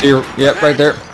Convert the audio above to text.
Here, yep, right there.